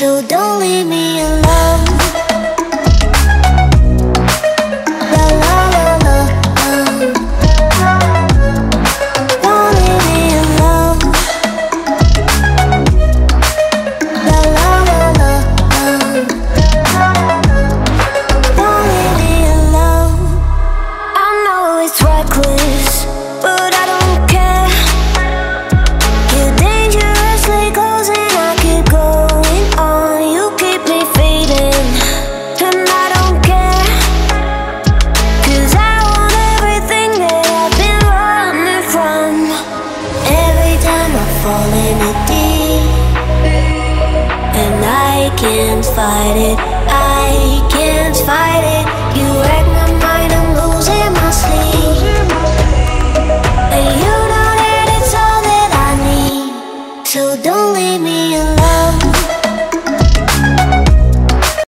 So don't leave me alone. La la la falling a deep. And I can't fight it, I can't fight it. You wreck my mind, I'm losing my sleep. And you know that it's all that I need. So don't